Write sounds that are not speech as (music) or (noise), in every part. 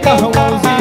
kahwa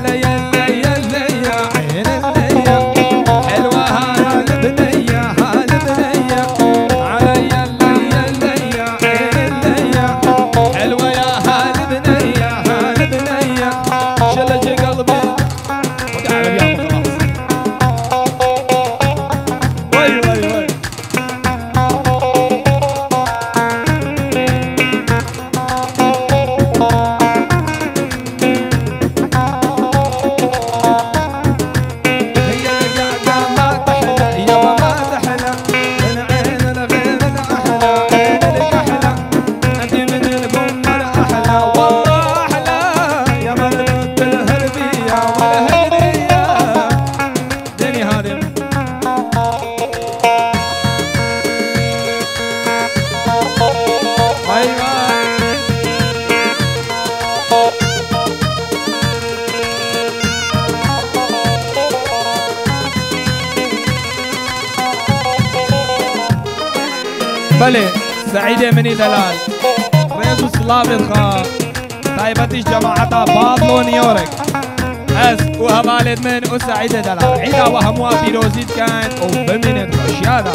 Alaya نیۆڕێک ئەس و هەمالێت من و سعیدە دەلا عیداوە هەمووا پیرۆزیت كان. أو بمێنێت خۆشیادا.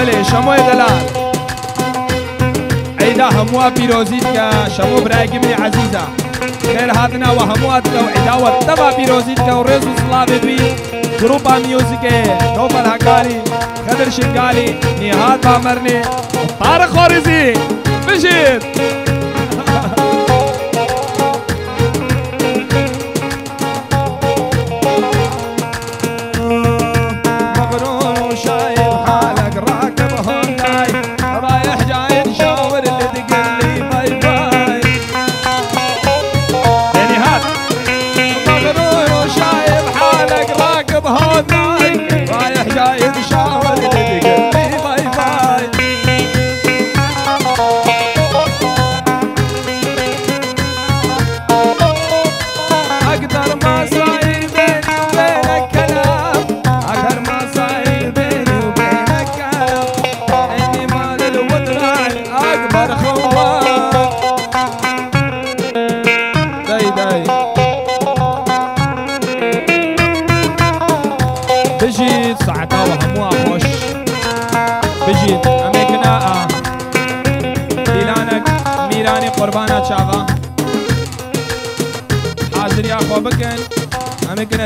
بله شمو دەلات عیدا همو هەمووا پیرۆزیت کە شەمۆ برایگی منی عزیزە خێر هاتنەوە هەمووات لەو عیداوە تەبا پیرۆزیت کە و ڕێز و سلااوێ بی گروپا میوزیکێ نۆفەرهاکاری خەدر شنگالی نیهات بامەرنێ پارە خۆریزی بژێت!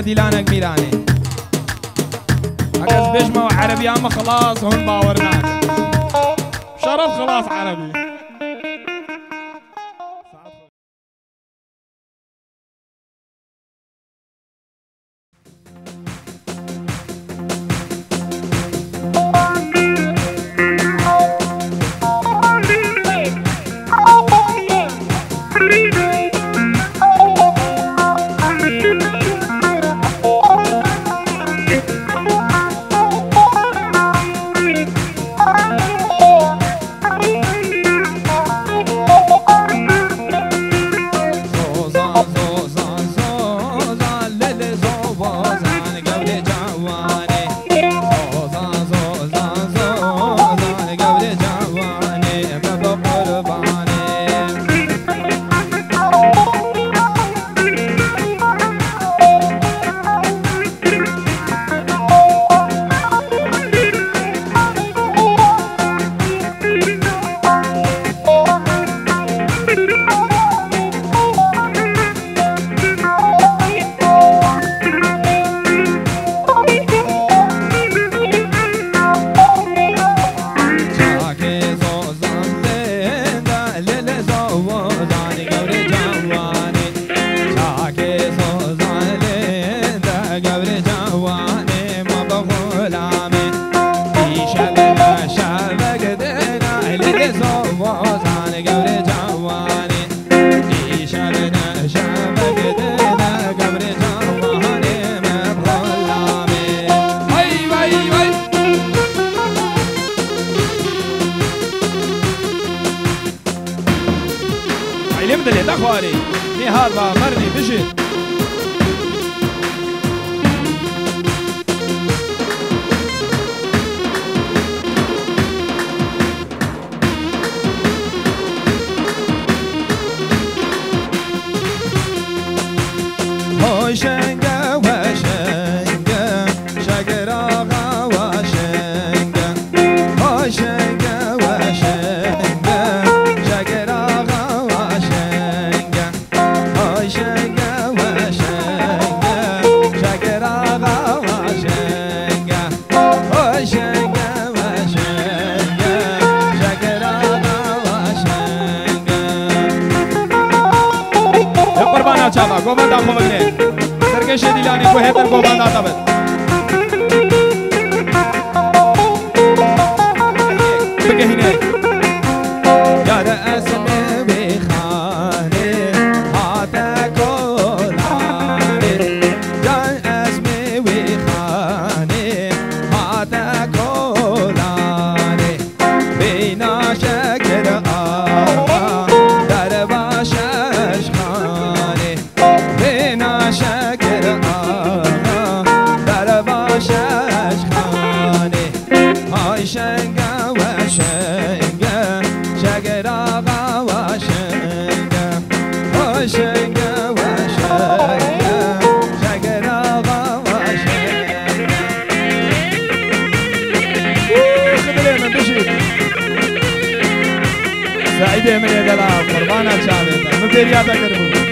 ديلانك ميلاني. اگه بجمع عربي اما خلاص هم باورناك जाना चाह रहे हैं मैं तेरी याद कर रहा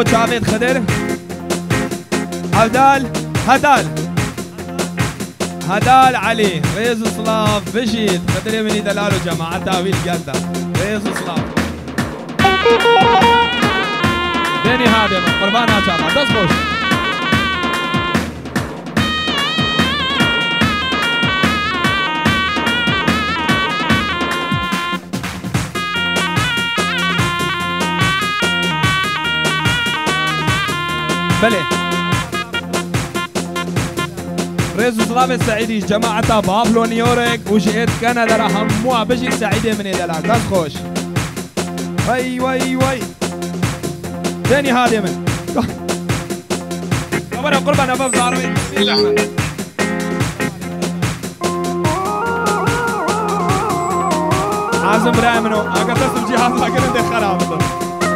بو جاوید خدر. هدال هدال. هدال علي رئيس صلاف بشيد خدر مني دلال وجماعة تاويل رئيس صلاف بيني هذا قربان هاتشاما تصبوش بلي ريزو صلابة السعيدي جماعة بابلو نيورك وجهة كندا راح رحموها بجي سعيدة من دلاك لا تخوش وي وي وي. ثاني هادي من. (laughs) قبل قربة نفس عربي عازم عزم رامنو اگر تسم جهاز اگر انده خراب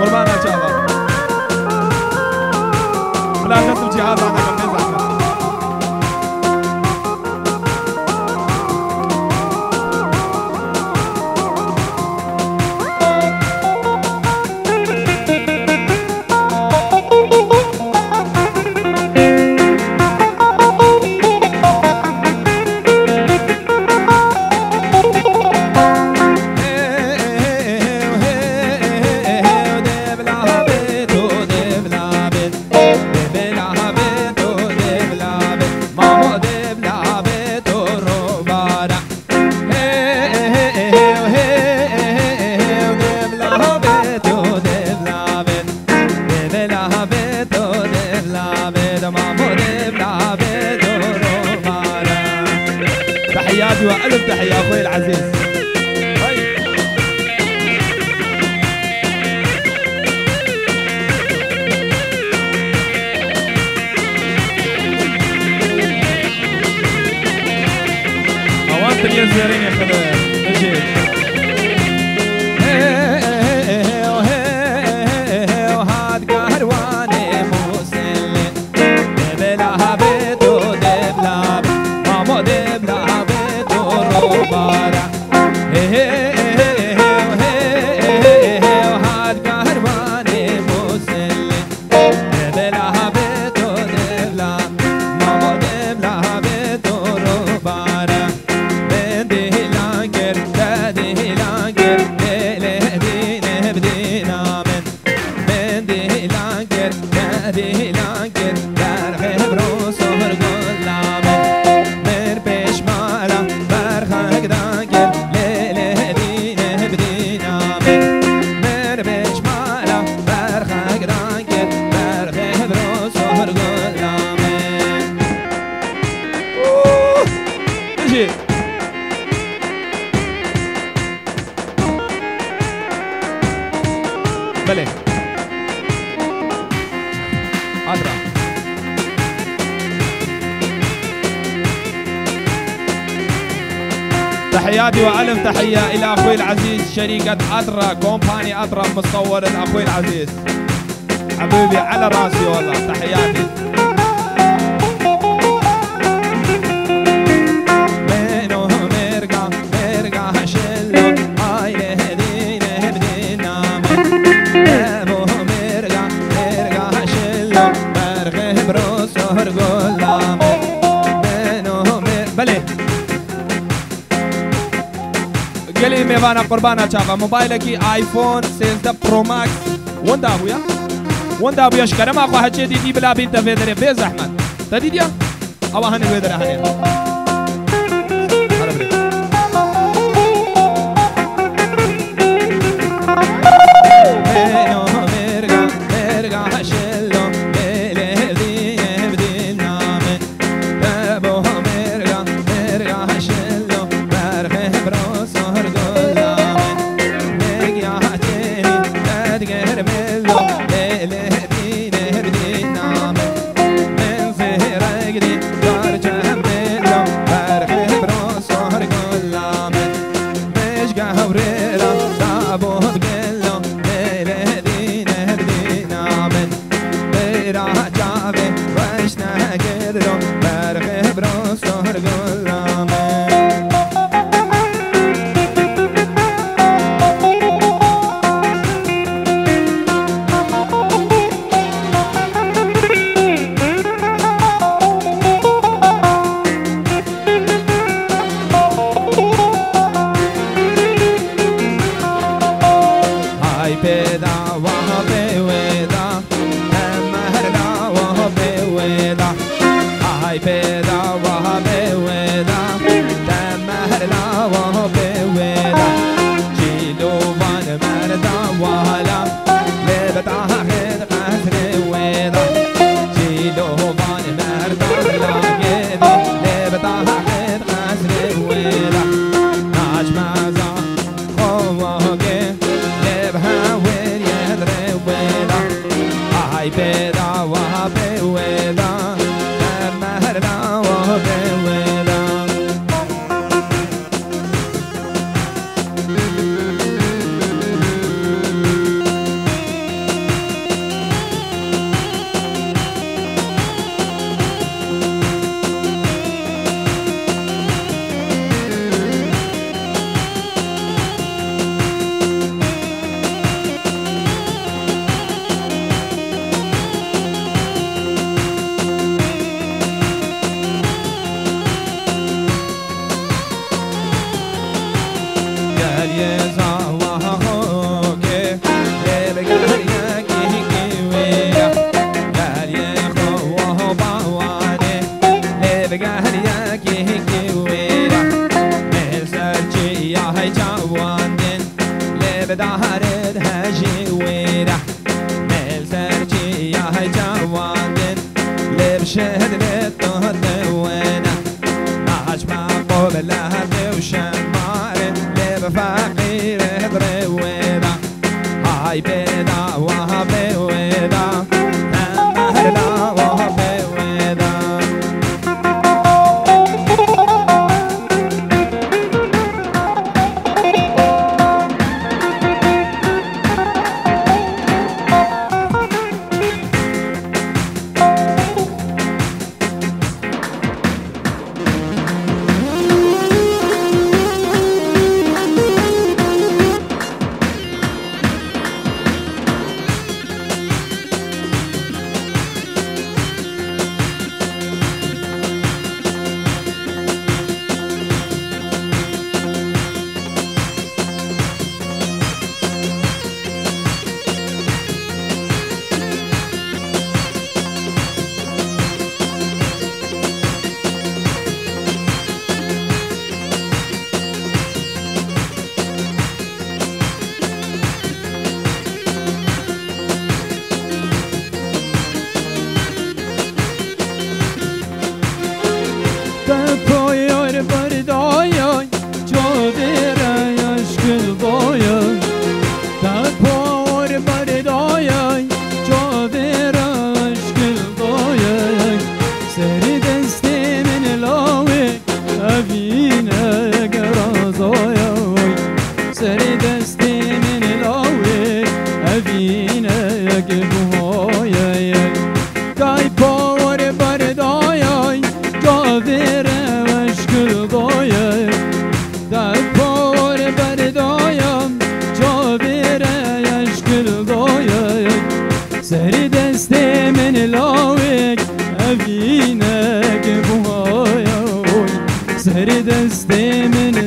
قربان اچابا لا تنسوا الجهاز هذا قلي ميبانا قربانا شافا موبايلك ايفون 13 برو ماكس وين دا ابويا وين دا ابويا شكرا ما اخو حكيتي دي بلا بنت فيدري بيز احمد تديديا أو هاني فيدري هاني avere meşgul boyu Da por beri doyum Çovire yaşgul boyu Seri deste meni lavik Evinek bu hayal Seri deste men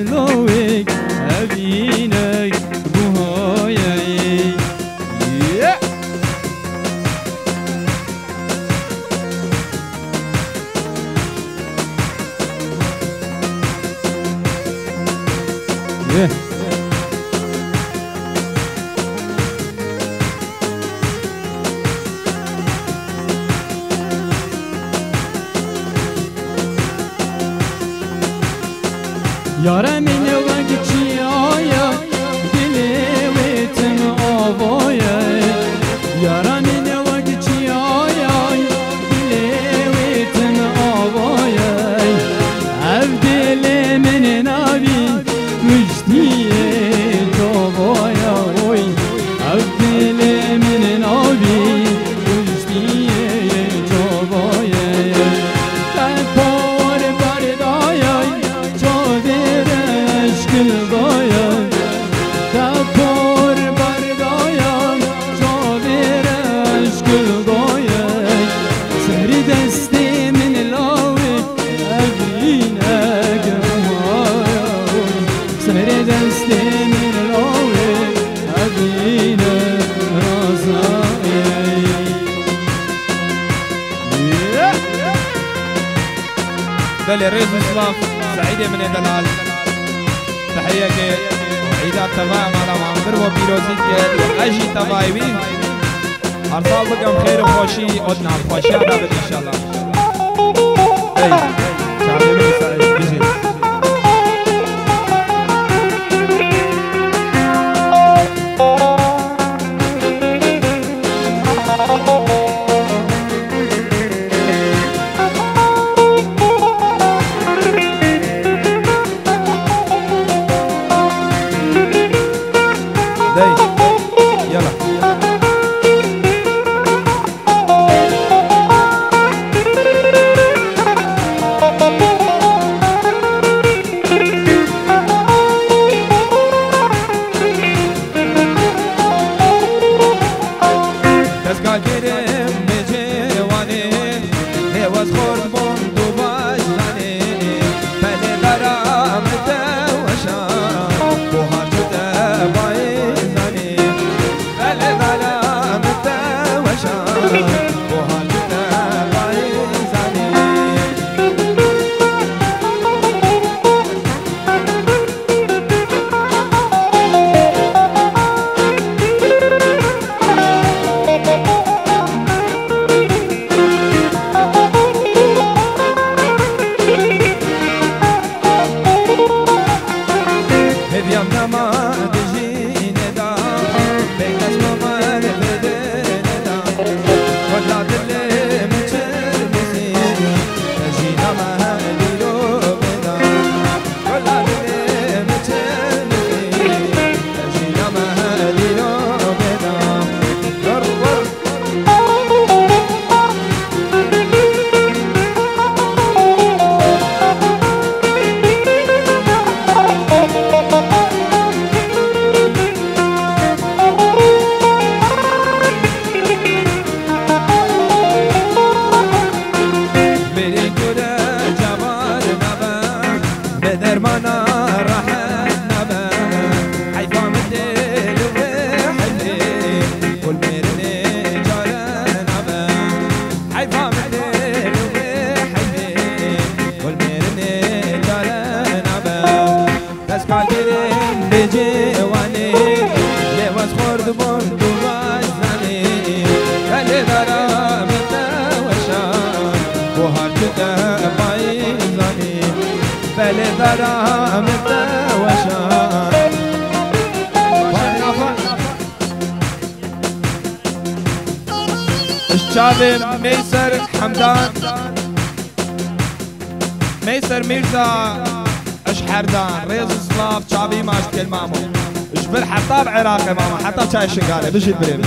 شغاله ماما حطت شاي شغاله بيجي البريم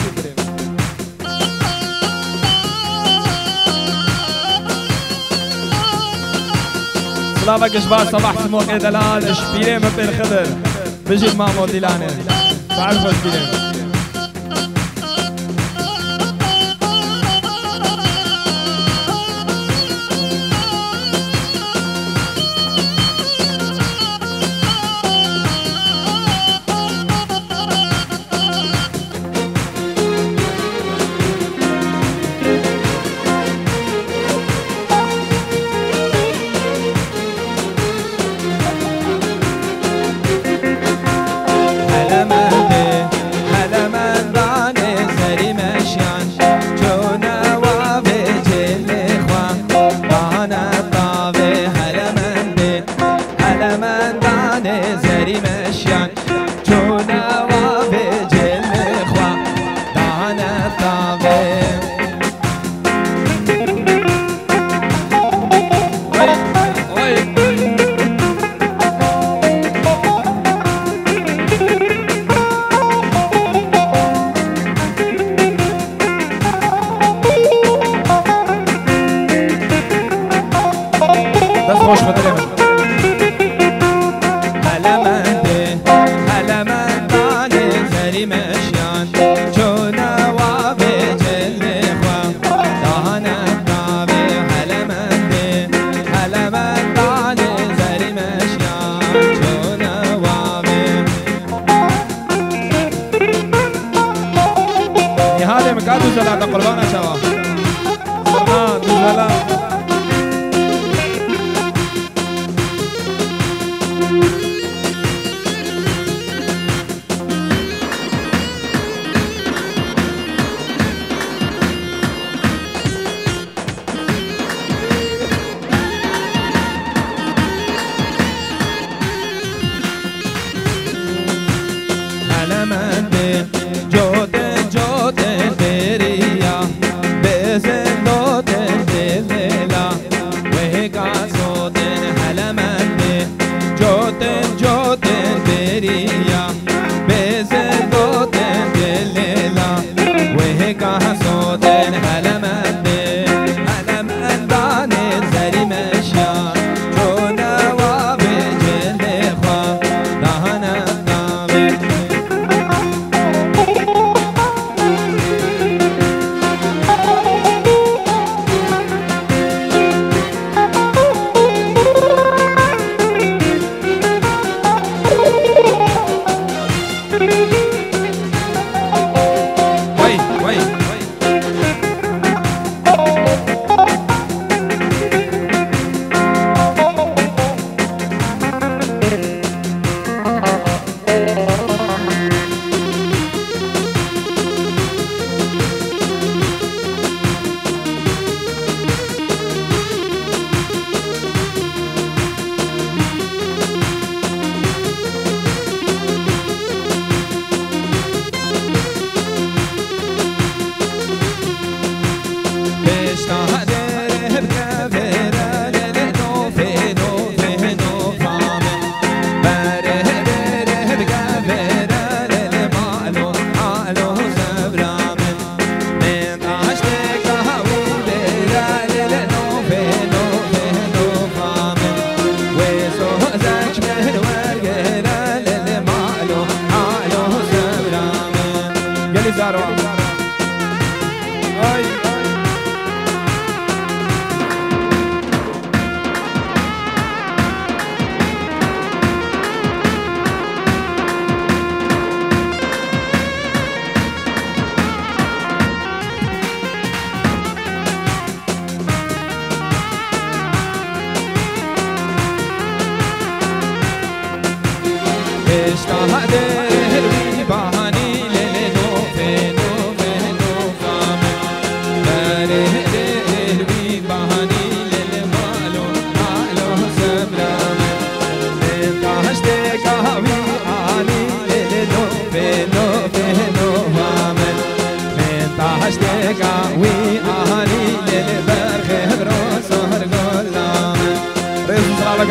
سلامك شباب صباح سموك دلال شبيلين مثل خضر بيجي المامو ديلانه بعرفه شبيلين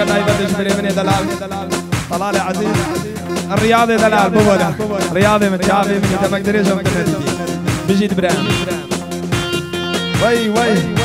نايبة تشتري مني دلال. طلالي عزيز. الرياضي دلال بولا رياضي من شافي من ما أقدر يشوف بجيت وي وي.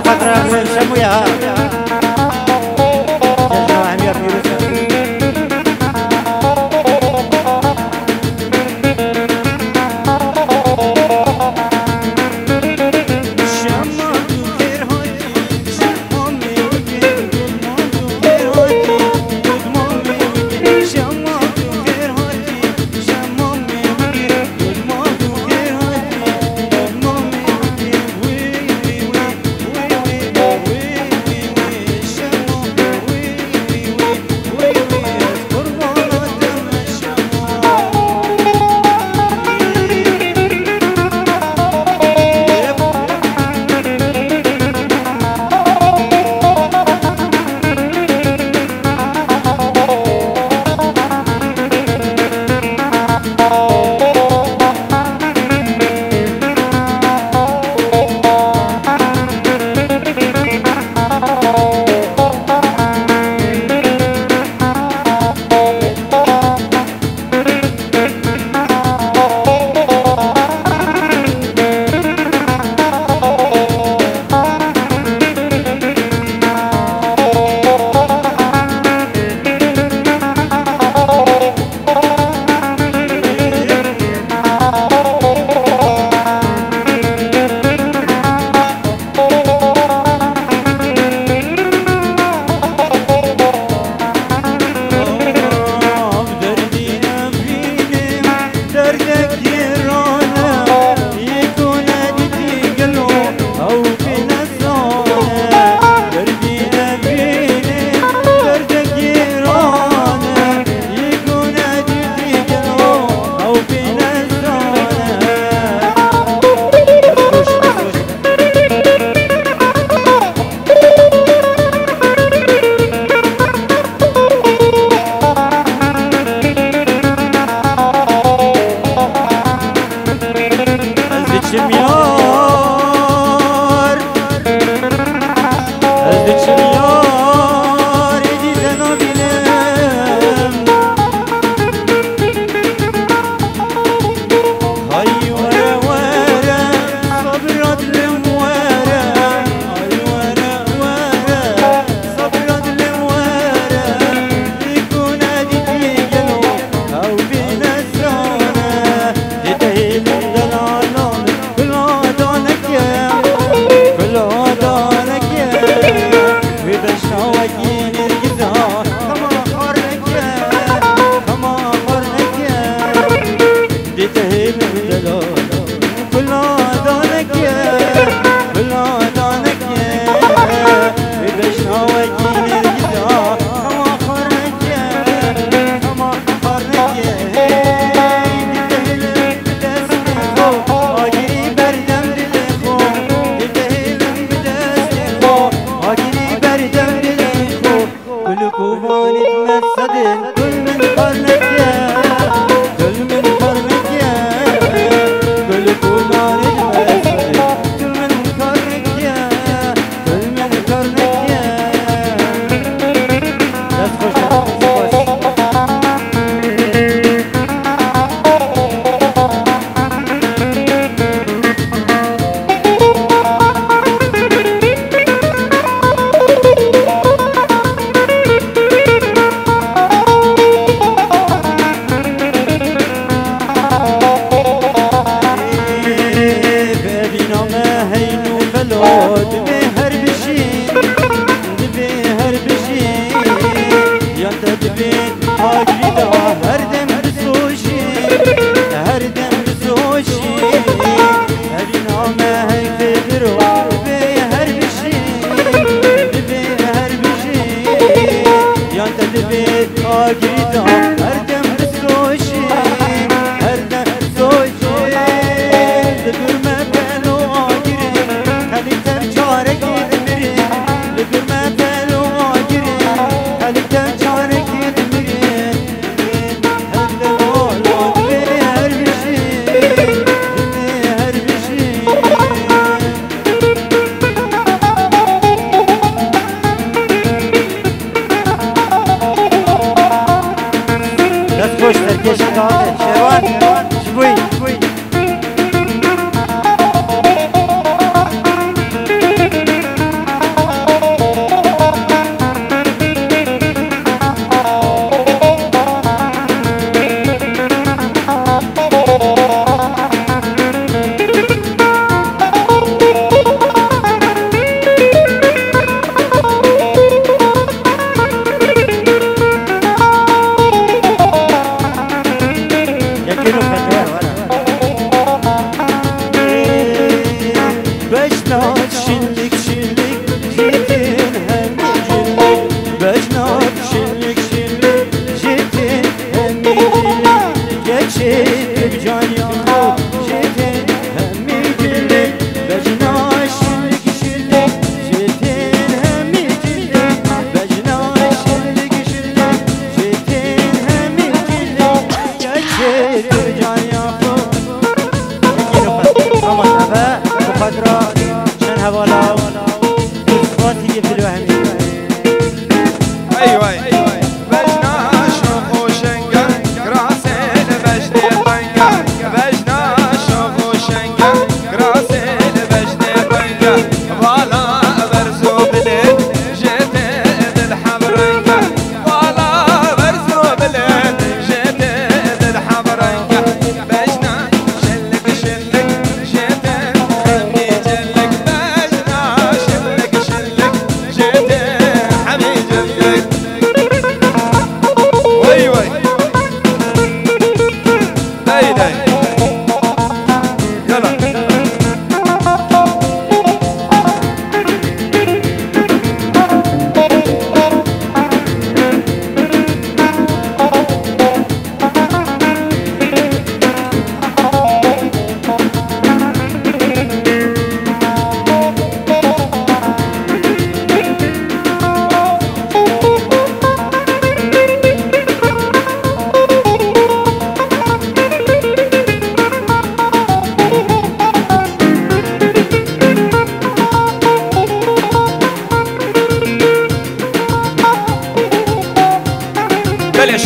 بس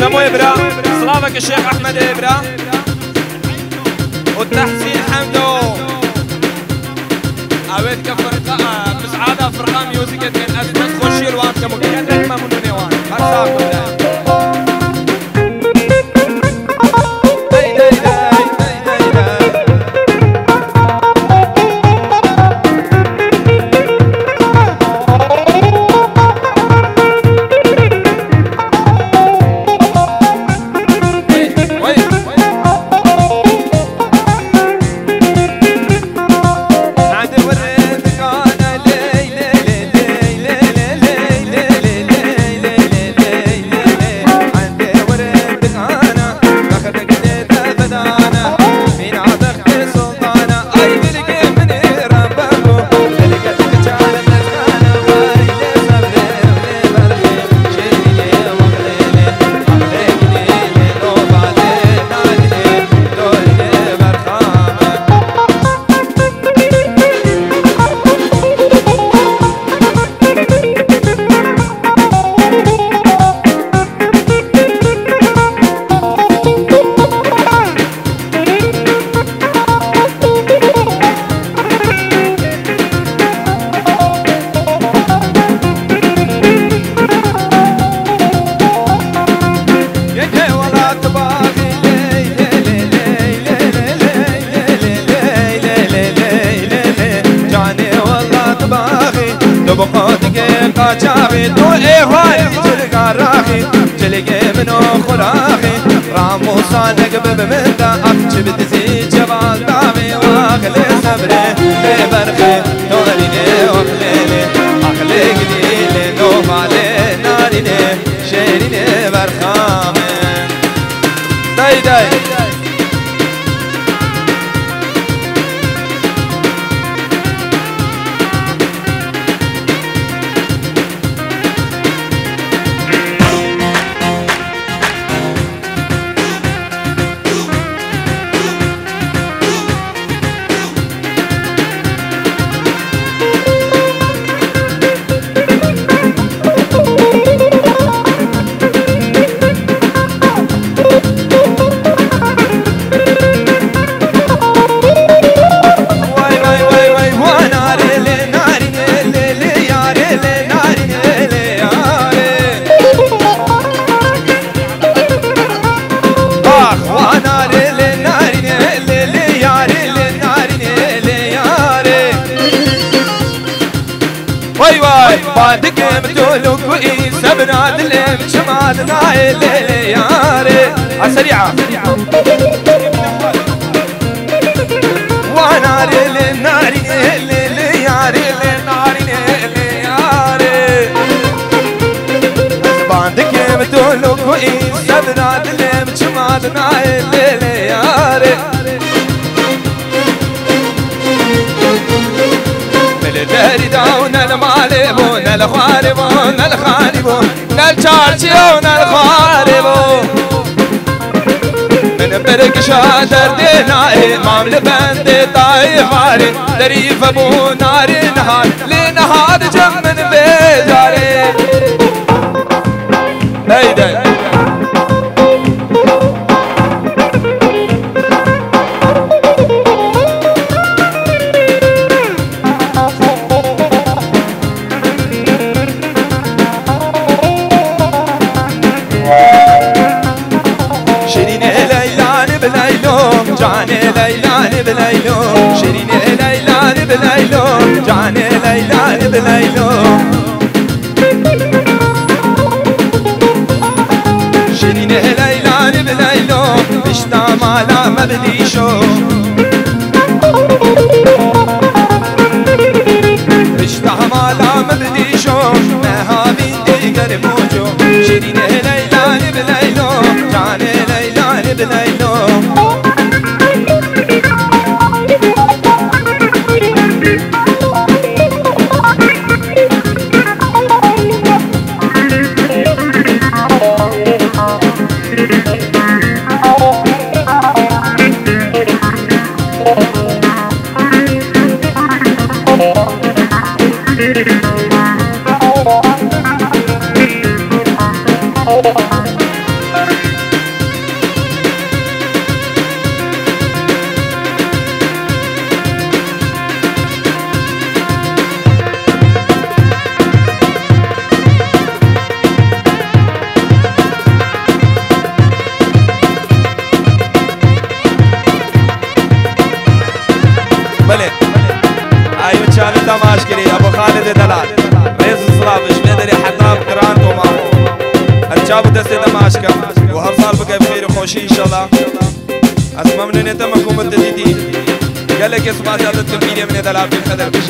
شابو إبرة سلامك الشيخ أحمد إبرة كايدي ياري سريعة وأنا ليل ناري ليل ياري ليل ناري ليل ياري باندك متولوك وإن سبنا دلم شمالنا ليل ياري ملداري داونا المعلمون الخالبون الخالبون شارچون الخارب من برك شادر ديناي مامل بند طاي دريف ابو نار نهار لنهار جمن بيزاري هيدا Leylo شنينه ليلى بليلو اشتام على مبدي شو اشتام على مبدي شو ما هابين دي قربوجو شنينه الفيديو من دلال بالخدر بشيء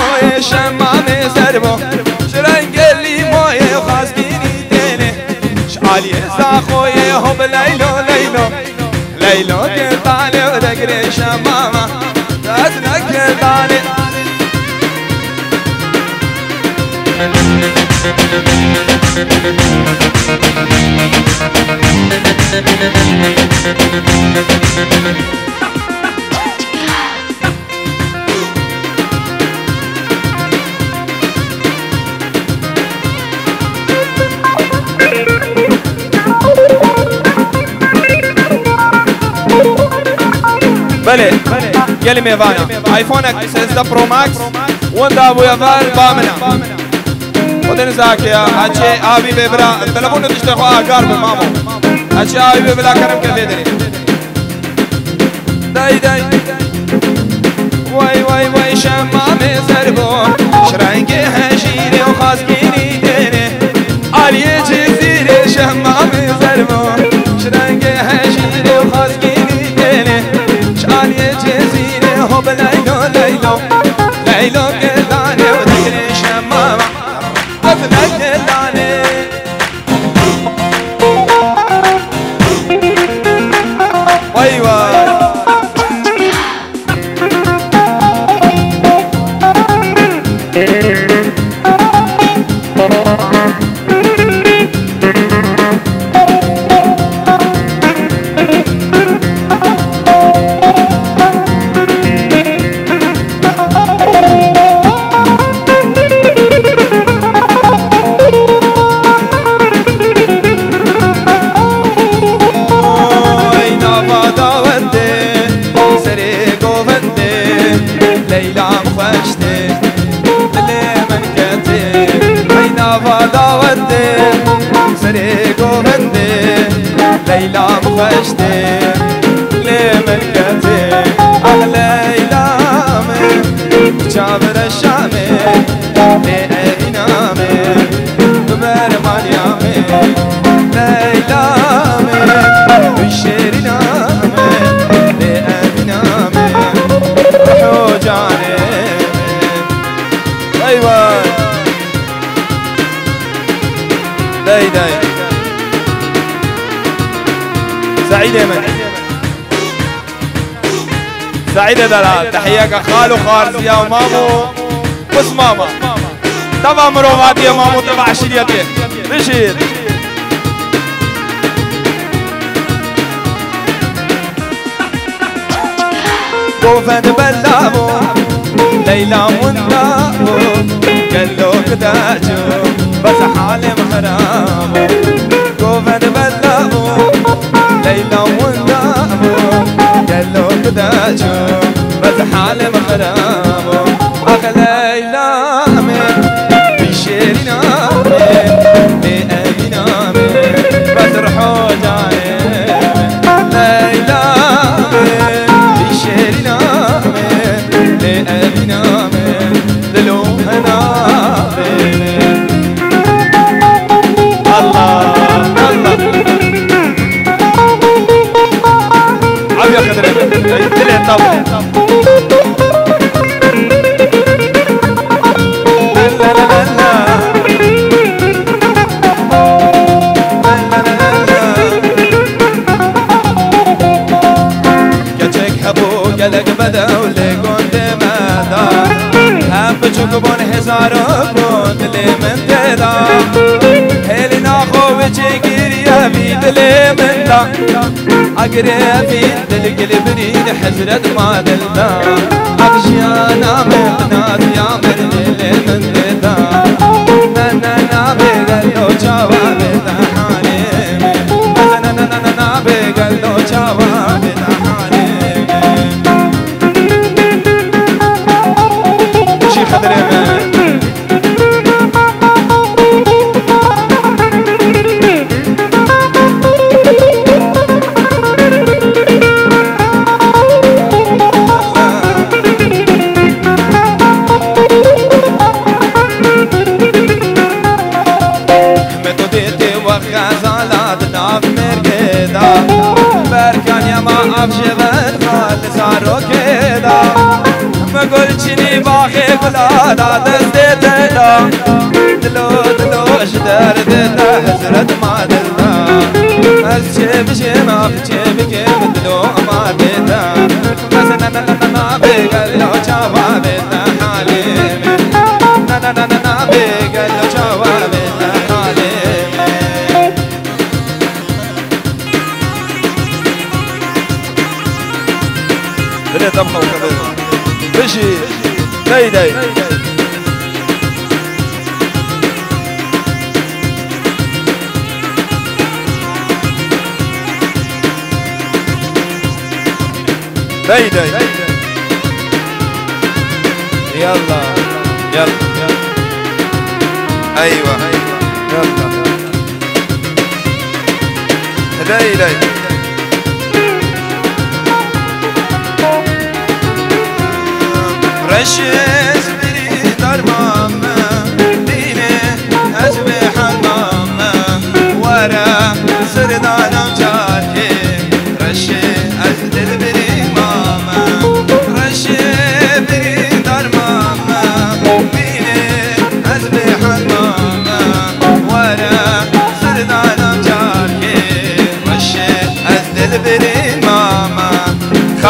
زاخوی شمامي سربو شرنگ لیموی و خاصبینی دلی شعالی زاخوی هب لیلو لیلو لیلو کتانی و دگری شماما دست کتانی بله يلي ميفانا ايفونك 6 برو ماكس وندا ابو يفال بامنا ودن زاك يا هاتشي ابي ببرا التلفون تشتغل اكار بمامو هاتشي ابي ببرا كرم كذي داي داي واي واي واي شمامي زربو شرنقي هشيري وخاسكيني ديني علي جزيري شمامي زربو شرنقي I look at لیلام خوشته سعيد يا من. سعيد يا دلال تحياك خالو خالصيا ومامو. بس ماما. تبع مروفاتي يا مامو تبع شريتي بشير. قوفة بلابو ليلى والنابو قالوا كداجو بس حالي مخرابو قوفة بلابو كداجو بس گلگ بده و لگونده مدا هم چوک بان هزار و گوند لیمن ددا هلی ناخو به چه گیری همی دا أقري في دل قلبني حزرت ما دلدا اغشيانا من ناس يا من دلي من ددا نا نا نا بيغلو جواب دا حالي. نا نا نا نا نا يا ما افشبن خال سارو كدا مقول چني باخي بلادا دستي تدا دلو دلو اشدر دتا حسرت ما دلتا اسچه بشه ما بچه بكي بدلو ما طبخة وكذا بشي داي داي. داي داي. يلا يلا أيوه. يلا. داي داي.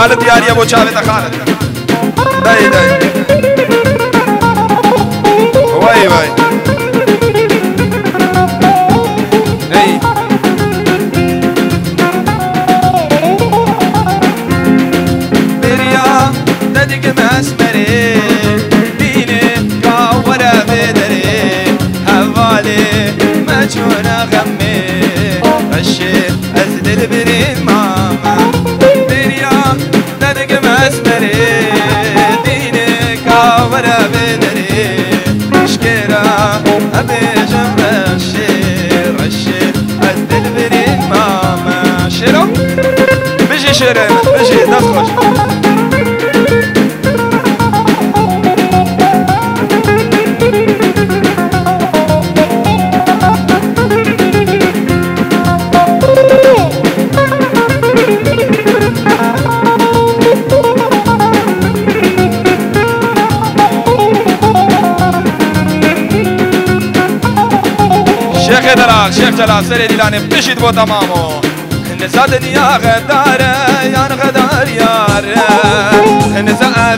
خالد ياري ابو خالد داي داي واي واي اي بريا ددك مسمري بيجي نخرج شيخ دلال شيخ جلال سري ديلاني بشيت بو تمامو نسا دنيا غدارة يا غدار يار za a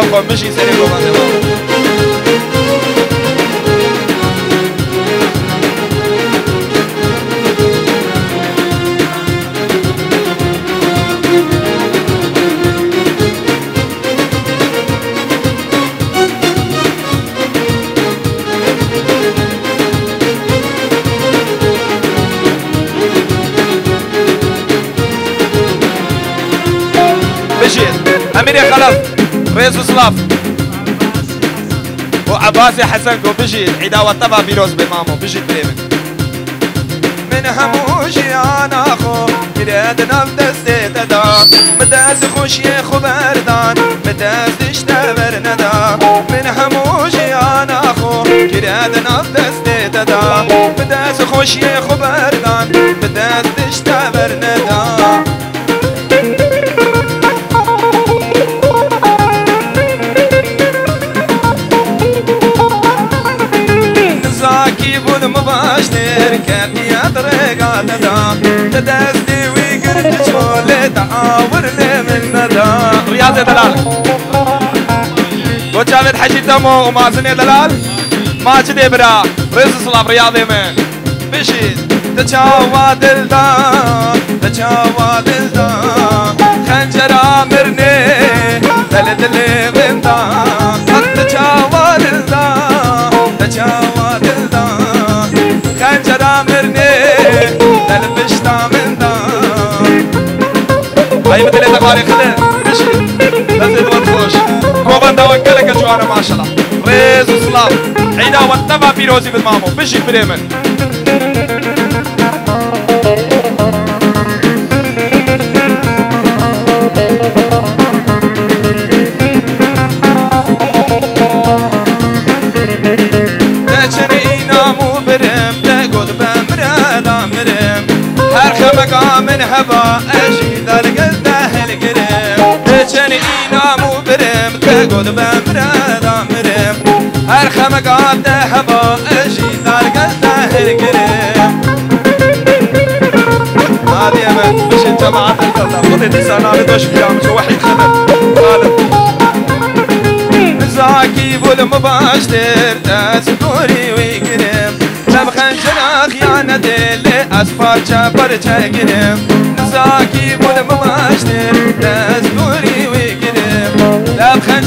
love for missions in the world. رئيس وصلاف وعباسي حسنكو بجيت عيدا وطبع بيروز بمامو بجيت بريمن من. هموشي أنا خو كريد نفس تدا. مداز خوش يخو بردان مداز اشتبر ندا. من هموشي أنا خو كريد نفس تدا. مداز خوش يخو بردان مداز اشتبر ندا. رياض دلال. وشافت حشي تمو وما سني دلال. ما كدي برا رئيس الصلاة رياضي من بشي تشاوى دلدان تشاوى دلدان خنجر آمرني دلدلي بندان تشاوى دلدان تشاوى دلدان خنجر آمرني دلبشتا من دان هاي مثل تقاري خلال بشي نزل وتخش كوبان توكلك جوانا ما شاء الله. ريز وسلام عيدا واتبع بيروزي بالمامو بشي بريمن. تجرينا مو برم تقول تجرينا مو برم تقول بمرا دامرم هر خمقا ده هبا أجي در قلده القرم هذه امل مش انت معك القلده خذ تسالة بدوش بيام شو وحيد خبر غالب زاكي بول مباشر تسكوري ويقرم. لم خنجر خيانة دل أسفار جبر تقرم زاكي بول مباشر ويقرم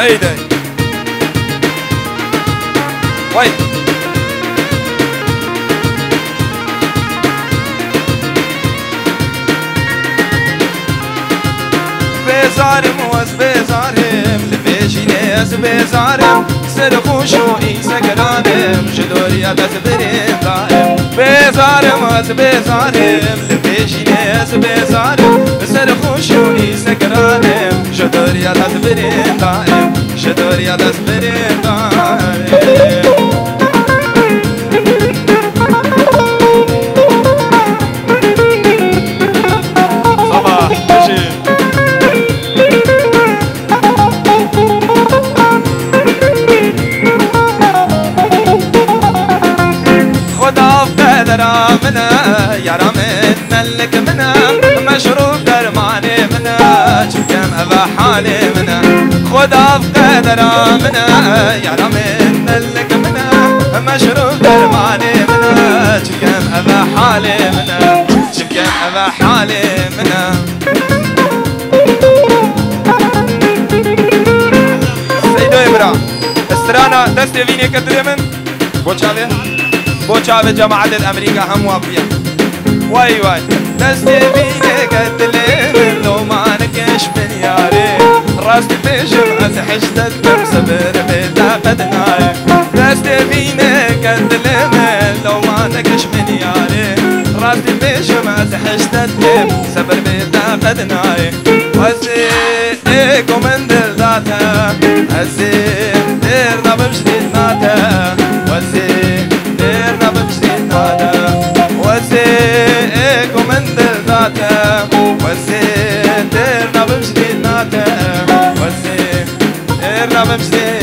ايدي وين بزارم وز بزارم لفيشي ناس بزارم سرخوشو اي سكرانم جدوريا دس بريم دائم بزارم وز بزارم لفيشي ناس بزارم سرخوشو اي سكرانم جدوريا دس بريم دائم جدوريا دس شكم أبا حالي منا خدا قدرا منا يارا من لك منا مشروب درماني منا شكم أبا حالي منا شكم أبا حالي منا سيدو إبرا استرانا دستي فيني كدري من؟ بوچاوي بوچاوي جماعة الأمريكا هم وافية واي واي دستي بيني قتلين لو ما نكش من ياري؟ راسي في جمعة حشتت بمسبر بيتا قد ناي دستي بيني قتلين لو ما نكش من ياري؟ راسي في جمعة حشتت بمسبر بيتا قد ناي وزي ايكو من دل ذاتها هزي ديرنا بمشديد ناتا وزيك ديرنا